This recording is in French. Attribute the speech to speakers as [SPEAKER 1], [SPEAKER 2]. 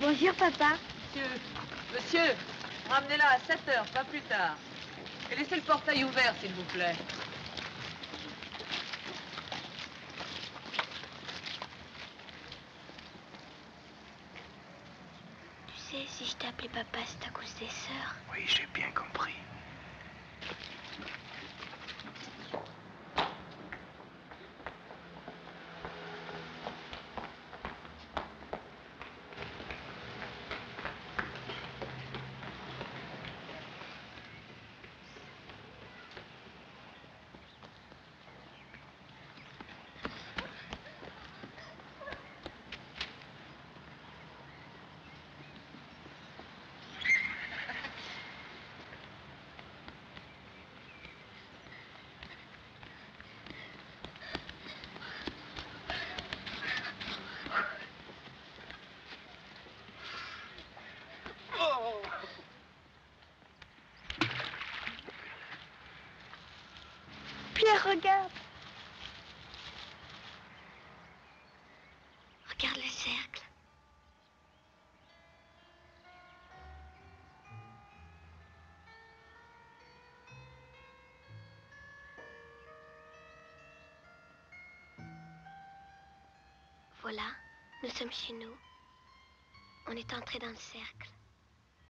[SPEAKER 1] Bonjour, papa.
[SPEAKER 2] Monsieur, monsieur, ramenez-la à 7 heures, pas plus tard. Et laissez le portail ouvert, s'il vous plaît.
[SPEAKER 1] Tu sais, si je t'ai appelé papa, c'est à cause des sœurs.
[SPEAKER 3] Oui, j'ai bien compris.
[SPEAKER 1] Pierre, regarde. Regarde le cercle. Voilà, nous sommes chez nous. On est entré dans le cercle.